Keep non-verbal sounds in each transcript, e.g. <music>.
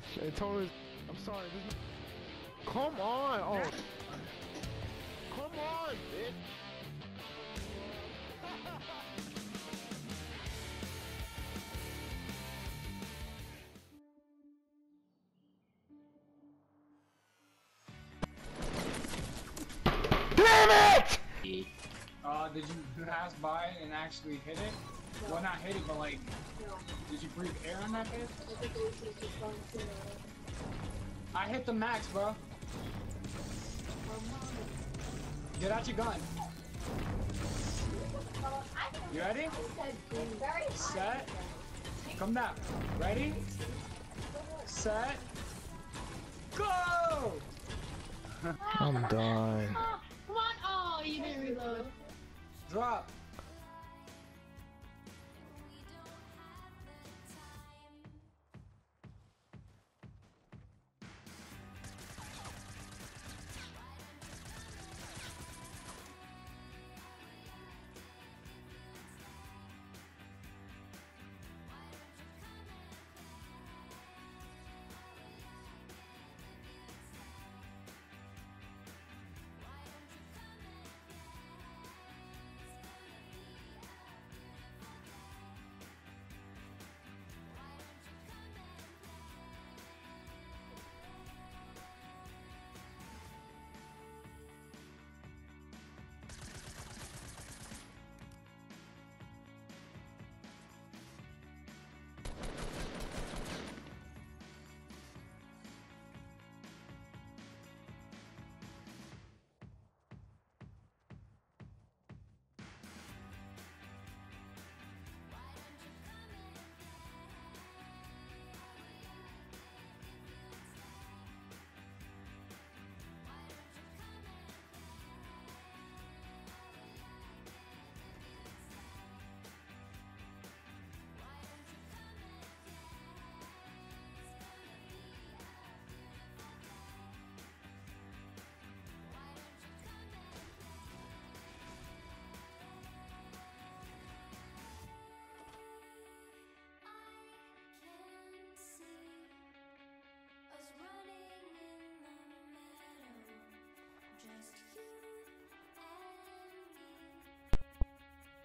It. I'm sorry. This is... Come on. Oh. Come on, bitch. Damn it! Uh, did you pass by and actually hit it? Well, not hit it, but like, did you breathe air on that bitch? I hit the max, bro. Get out your gun. You ready? Set. Come down. Ready? Set. Go! I'm done. Oh, come on! Oh, you didn't reload. Drop.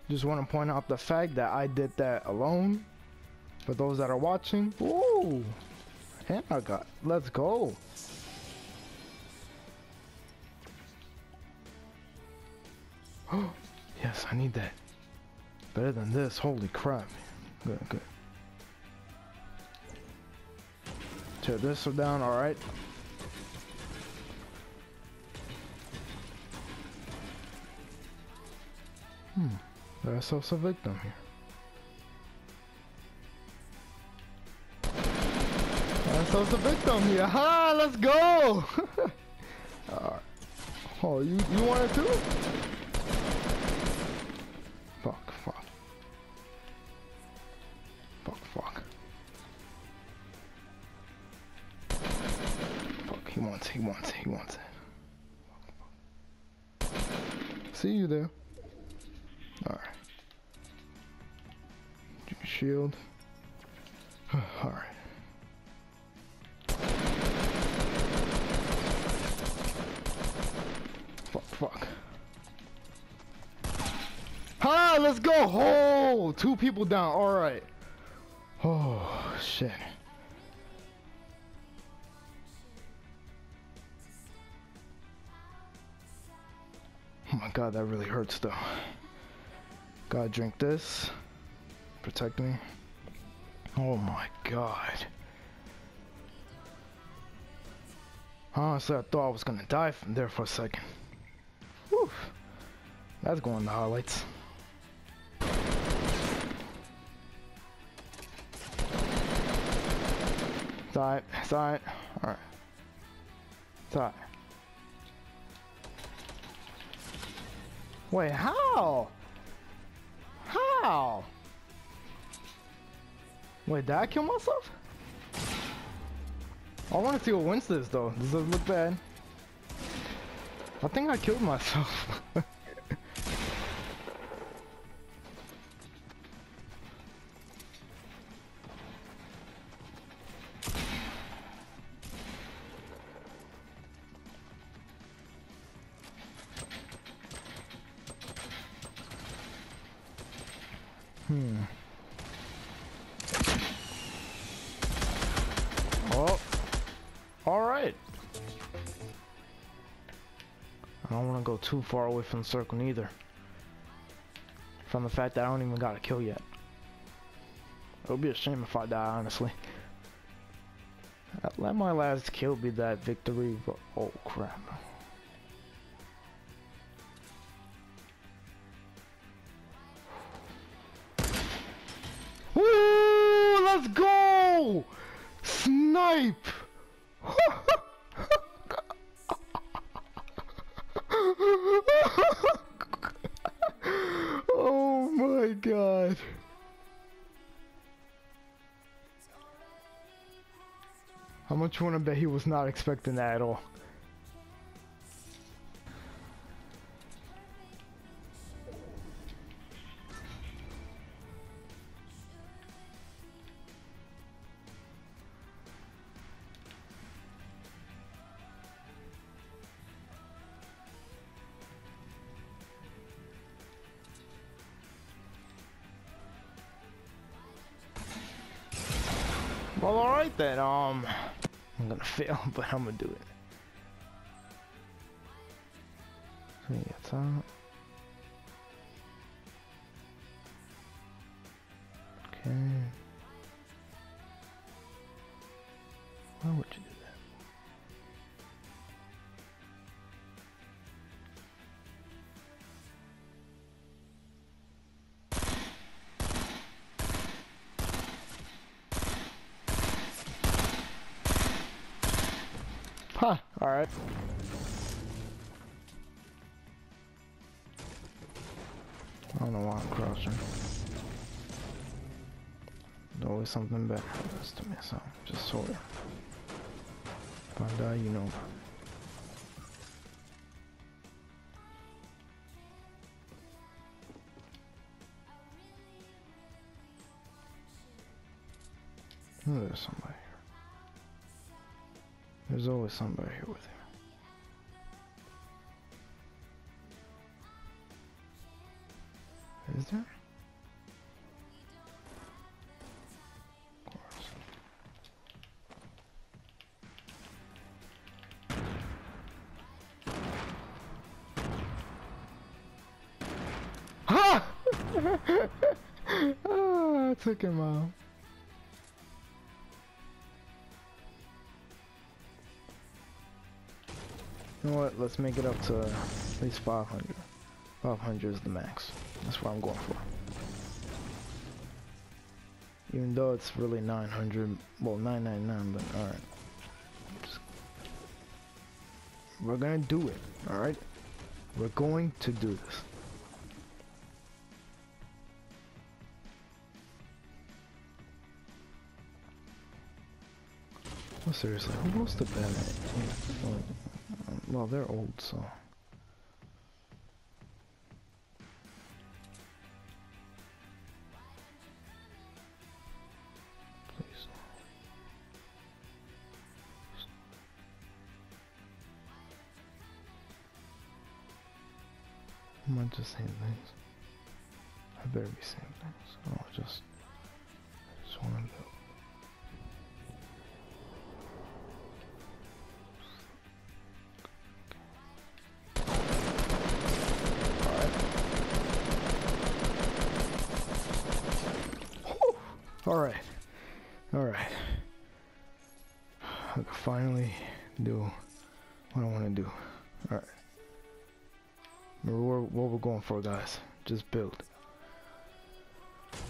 Just want to point out the fact that I did that alone. For those that are watching, ooh, and I got. Let's go. Oh, <gasps> yes, I need that. Better than this. Holy crap. Good, good. Tear this one down. All right. Got ourselves a victim here. Got ourselves a victim here. Ha! Let's go! <laughs> Oh, you, you wanted to? Fuck, fuck. Fuck, fuck. Fuck, he wants, he wants, he wants it. Fuck, fuck. See you there. Alright. Shield. <sighs> Alright. Fuck, fuck. Ah, let's go! Oh, two people down. Alright. Oh, shit. Oh my god, that really hurts though. Gotta drink this. Protect me. Oh my god. Honestly, I thought I was gonna die from there for a second. Whew. That's going to highlights. It's alright, it's alright. Alright. It's alright. Wait, how? How? Wait, did I kill myself? I want to see what wins this though. This Does it look bad? I think I killed myself. <laughs> Alright. I don't want to go too far away from the circle neither. From the fact that I don't even got a kill yet. It would be a shame if I die, honestly. Let my last kill be that victory. Oh crap. Woo! Let's go! Snipe! How much you wanna bet he was not expecting that at all? Well, alright then, um, I'm gonna <laughs> fail, but I'm gonna do it. Gets alright. I don't know why I'm crossing. There's always something better happens to me, so just sort of. If I die, you know. Oh, there's somebody. There's always somebody here with you. Is there? Of course. Ha! <laughs> <laughs> ah, I took him out. You know what? Let's make it up to at least 500. 500 is the max. That's what I'm going for. Even though it's really 900, well 999, but alright. We're gonna do it, alright? We're going to do this. Oh, seriously, who to bed at well, they're old, so. Please. Am I just saying things? I better be saying things. Oh, just, I just want to build. Alright. Alright. I can finally do what I want to do. Alright. Remember what we're going for, guys. Just build.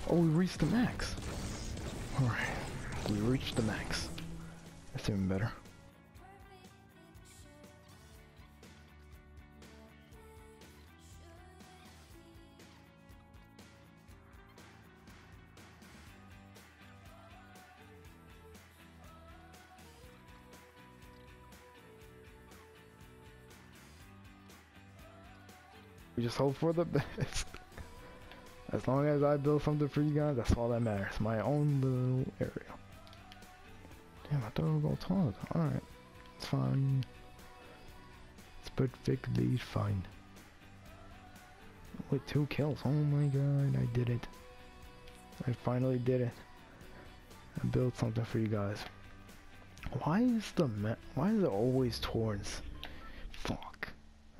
Oh, we reached the max. Alright. We reached the max. That's even better. We just hope for the <laughs> best. As long as I build something for you guys, that's all that matters. My own little area. Damn, I thought we were gonna. Alright. It's fine. It's perfectly fine. With two kills. Oh my god, I did it. I finally did it. I built something for you guys. Why is the ma- why is it always towards? Fuck.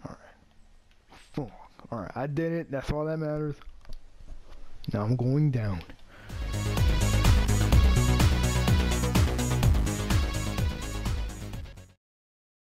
Alright. Fuck. Alright, I did it. That's all that matters. Now I'm going down.